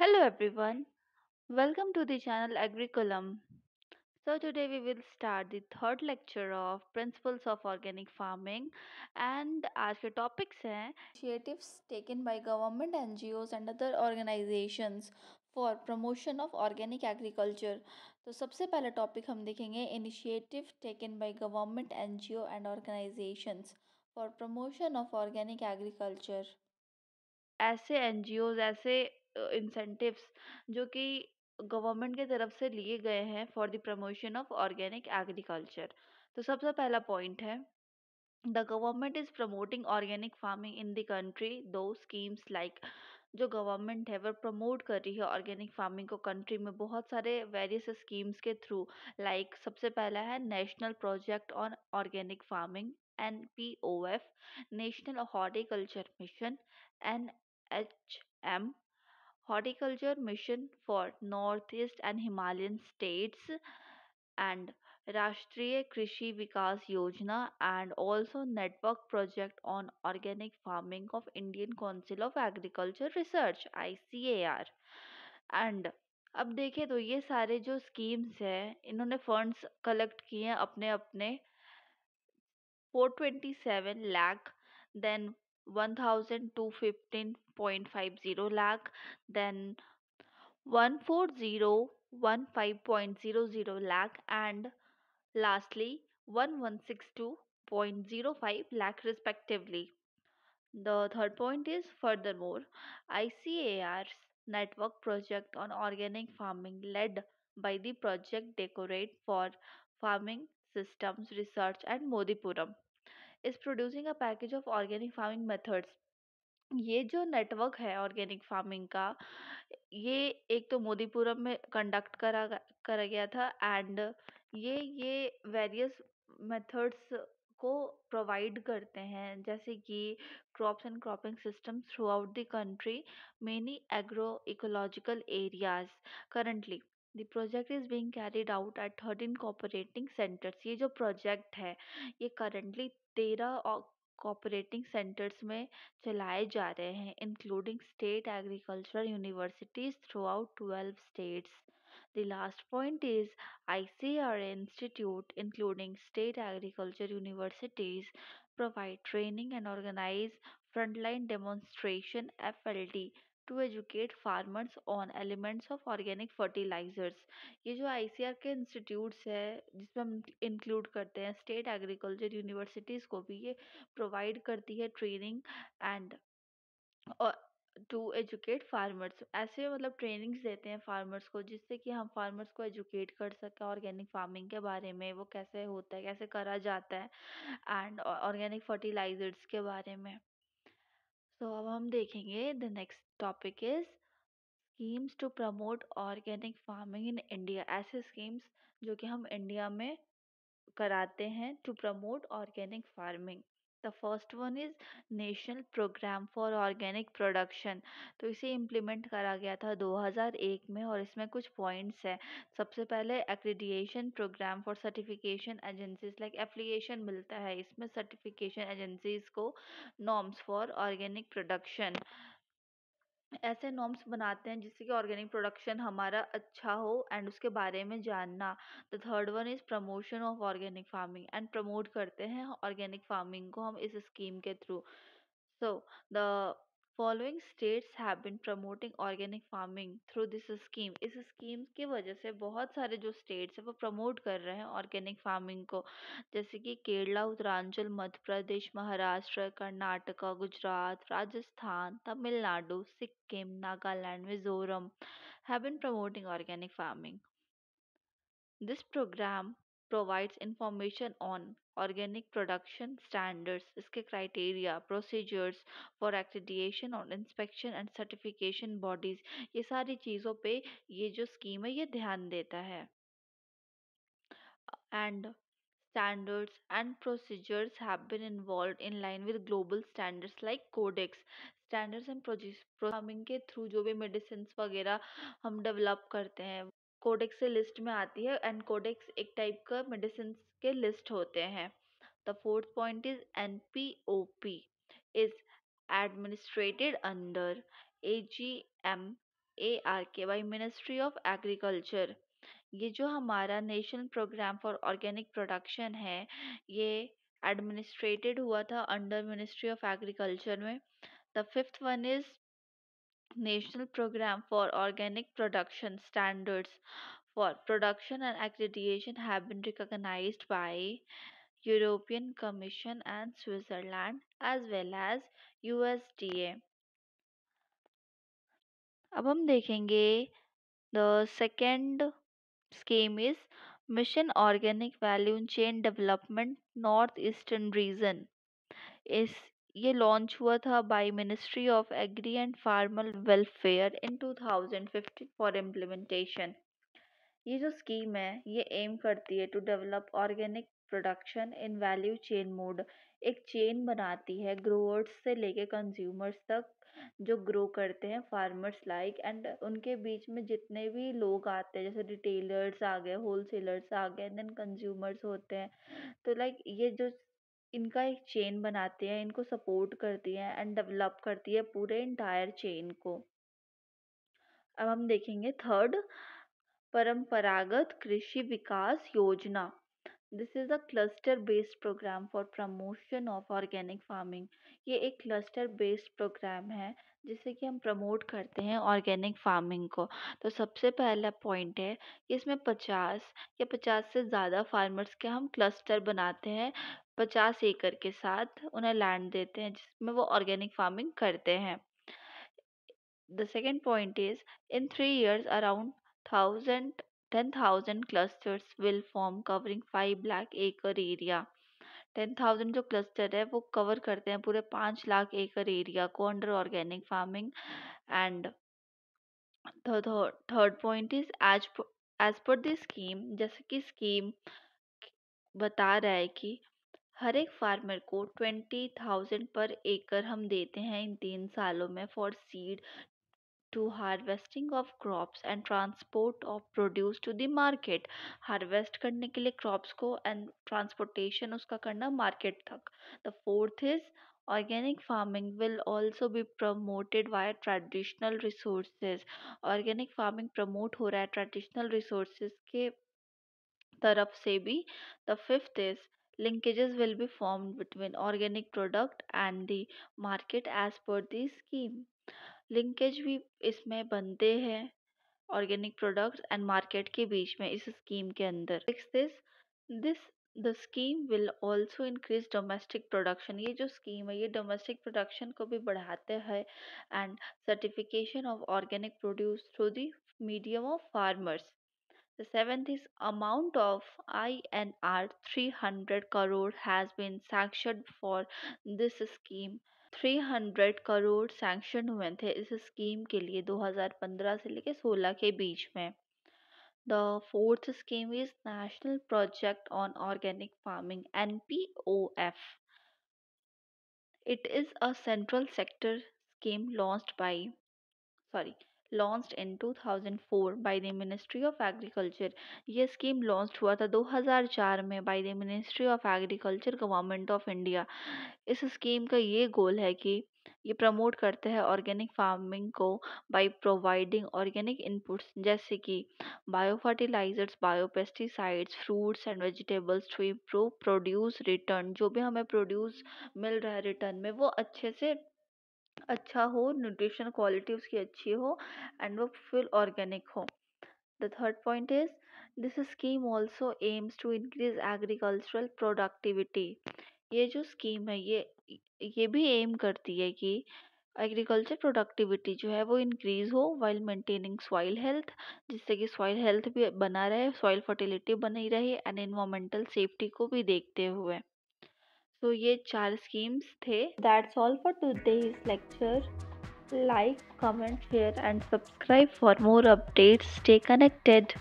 Hello everyone, welcome to the channel Agriculum. So today we will start the third lecture of Principles of Organic Farming and आज के topics हैं initiatives taken by government NGOs and other organizations for promotion of organic agriculture. तो सबसे पहला topic हम देखेंगे initiative taken by government NGO and organizations for promotion of organic agriculture. ऐसे NGOs ऐसे इंसेंटिव्स जो कि गवर्नमेंट की तरफ़ से लिए गए हैं for the promotion of organic agriculture तो सबसे पहला पॉइंट है the government is promoting organic farming in the country दो स्कीम्स लाइक जो गवर्नमेंट है वो प्रमोट कर रही है ऑर्गेनिक फ़ार्मिंग को कंट्री में बहुत सारे वेरियस स्कीम्स के थ्रू लाइक like, सबसे पहला है national project on organic farming N P O F national horticulture mission N H M horticulture mission for north east and Himalayan states and Rashtriya Krishi Vikas Yojana and also network project on organic farming of Indian council of agriculture research I C A R and अब देखें तो ये सारे जो schemes हैं, इन्होंने funds collect किए हैं अपने अपने seven lakh then 1215.50 lakh then 14015.00 lakh and lastly 1162.05 lakh respectively. The third point is furthermore ICAR's network project on organic farming led by the project decorate for farming systems research and modipuram is producing a package of organic farming methods. ये जो network है organic farming का, ये एक तो मोदीपुरम में conduct करा करा गया था एंड ये ये वेरियस मेथड्स को प्रोवाइड करते हैं, जैसे कि crops and cropping system throughout the country many agro ecological areas currently the project is being carried out at thirteen cooperating centres ये जो प्रोजेक्ट है ये करंटली तेरह कोऑपरेटिंग सेंटर्स में चलाए जा रहे हैं including state agricultural universities throughout twelve states The last point is ICRA Institute, including state agriculture universities, provide training and organize frontline demonstration FLD to educate farmers on elements of organic fertilizers. ये जो ICR के institutes है, जिसमें हम include करते हैं state agriculture universities को भी, ये प्रोवाइड करती है training and to educate farmers ऐसे मतलब ट्रेनिंग्स देते हैं फार्मर्स को, जिससे कि हम फार्मर्स को एजुकेट कर सकें ऑर्गेनिक फ़ार्मिंग के बारे में, वो कैसे होता है, कैसे करा जाता है एंड ऑर्गेनिक फर्टिलाइजर्स के बारे में सो so, अब हम देखेंगे the next topic is schemes to promote organic farming in India ऐसे स्कीम्स जो कि हम इंडिया में कराते हैं to promote organic farming the first one is national programme for organic production तो इसे इम्प्लीमेंट करा गया था 2001 में और इसमें कुछ पॉइंट्स हैं। सबसे पहले accreditation programme for certification agencies like application मिलता है। इसमें सर्टिफिकेशन एजेंसीज को नॉर्म्स फॉर ऑर्गेनिक प्रोडक्शन ऐसे नॉर्म्स बनाते हैं जिससे कि ऑर्गेनिक प्रोडक्शन हमारा अच्छा हो एंड उसके बारे में जानना। The third one is promotion of organic farming and promote करते हैं ऑर्गेनिक फ़ार्मिंग को हम इस स्कीम के through. So the following states have been promoting organic farming through this scheme इस स्कीम की वजह से बहुत सारे जो स्टेट्स हैं, वो प्रमोट कर रहे हैं ऑर्गेनिक फ़ार्मिंग को। जैसे कि Kerala, Uttaranchal, Madhya Pradesh, Maharashtra, Karnataka, Gujarat, Rajasthan, Tamil Nadu, Sikkim, Nagaland, Mizoram have been promoting organic farming this programme provides information on organic production standards, इसके criteria, procedures for accreditation और inspection and certification bodies ये सारी चीज़ों पे ये जो scheme है ये ध्यान देता है and standards and procedures have been involved in line with global standards like codex standards and programming के थ्रू जो भी मेडिसिन वगैरह हम डेवलप करते हैं कोडेक्स से लिस्ट में आती है एंड कोडेक्स एक टाइप का मेडिसिन के लिस्ट होते हैं। The fourth point is N P O P is administered under A G M A R K by ministry of agriculture ये जो हमारा national programme for organic production है, ये एडमिनिस्ट्रेटेड हुआ था अंडर मिनिस्ट्री ऑफ़ एग्रीकल्चर में। The fifth one is National programme for organic production standards for production and accreditation have been recognized by European Commission and Switzerland as well as USDA. अब हम देखेंगे the second scheme is mission organic value chain development north eastern region इस ये launch हुआ था by ministry of agri and farmer welfare in 2015 for implementation ये जो scheme है, ये एम करती है to develop organic production in value chain mode एक चेन बनाती है ग्रोअर्स से लेके कंज्यूमर्स तक, जो ग्रो करते हैं फार्मर्स लाइक एंड उनके बीच में जितने भी लोग आते हैं, जैसे रिटेलर्स आ गए होलसेलर्स आ गए देन कंज्यूमर्स होते हैं. तो लाइक ये जो इनका एक चेन बनाती है, इनको सपोर्ट करती है एंड डेवलप करती है पूरे इंटायर चेन को। अब हम देखेंगे third, Paramparagat Krishi Vikas Yojana. This is a cluster based programme for promotion of organic farming ये एक क्लस्टर बेस्ड प्रोग्राम है। जिससे कि हम प्रमोट करते हैं ऑर्गेनिक फ़ार्मिंग को तो सबसे पहला पॉइंट है कि इसमें पचास या पचास से ज़्यादा फार्मर्स के हम क्लस्टर बनाते हैं, पचास एकड़ के साथ उन्हें लैंड देते हैं जिसमें वो ऑर्गेनिक फ़ार्मिंग करते हैं the second point is in three years around thousand ten thousand clusters will form covering five lakh acre area. Ten thousand जो क्लस्टर है, वो कवर करते हैं पूरे पाँच लाख एकड़ एरिया को under organic farming and third point is as as पर द स्कीम जैसे कि स्कीम बता रहा है कि हर एक फार्मर को ट्वेंटी थाउज़ेंड पर एकड़ हम देते हैं इन तीन सालों में for seed to harvesting of crops and transport of produce to the market harvest करने के लिए crops को and transportation उसका करना market तक the fourth is organic farming will also be promoted via traditional resources organic farming promote हो रहा है traditional resources के तरफ से भी the fifth is linkages will be formed between organic product and the market as per the scheme Linkage भी इसमें बनते हैं ऑर्गेनिक प्रोडक्ट्स एंड मार्केट के बीच में इस स्कीम के अंदर। This this the scheme will also increase domestic production ये जो स्कीम है, ये डोमेस्टिक प्रोडक्शन को भी बढ़ाते हैं and certification of organic produce through the medium of farmers The seventh is amount of INR 300 crore has been sanctioned for this scheme. 300 crore sanctioned हुए थे इस स्कीम के लिए 2015 से लेकर 16 के बीच में। The fourth scheme is national project on organic farming N P O F it is a central sector scheme launched by, sorry launched in 2004 by the ministry of agriculture ये स्कीम लॉन्च हुआ था 2004 में by the ministry of agriculture government of India इस scheme का ये goal है कि ये प्रमोट करते हैं ऑर्गेनिक फ़ार्मिंग को बाय प्रोवाइडिंग ऑर्गेनिक इनपुट्स जैसे कि bio fertilisers bio pesticides fruits and vegetables to improve produce return जो भी हमें प्रोड्यूस मिल रहा है रिटर्न में, वो अच्छे से अच्छा हो न्यूट्रिशन क्वालिटी उसकी अच्छी हो एंड वो फुल ऑर्गेनिक हो। The third point is this scheme also aims to increase agricultural productivity ये जो स्कीम है, ये ये भी एम करती है कि एग्रीकल्चर प्रोडक्टिविटी जो है वो इंक्रीज हो वाइल मेंटेनिंग सॉइल हेल्थ जिससे कि सॉइल हेल्थ भी बना रहे सॉइल फर्टिलिटी बनी रहे एंड इन्वायरमेंटल सेफ्टी को भी देखते हुए। तो ये चार स्कीम्स थे। That's all for today's lecture like comment share and subscribe for more updates stay connected